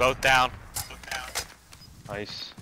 Both down. Nice.